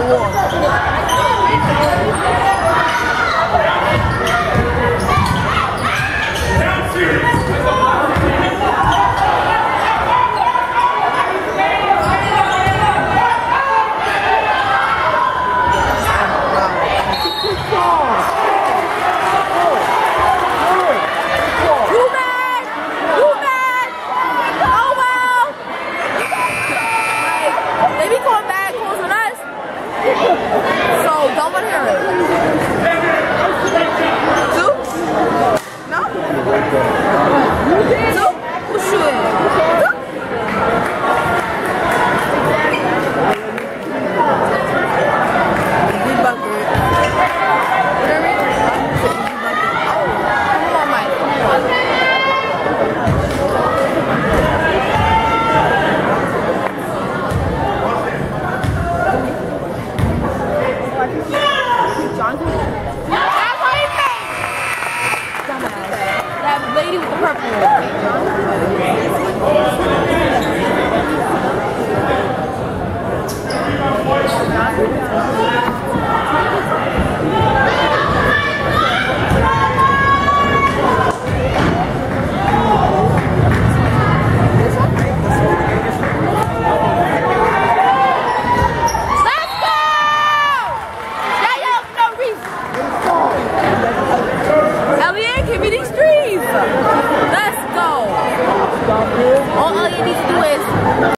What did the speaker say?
这我。Alma Harris. John Cleese. John That lady with the purple.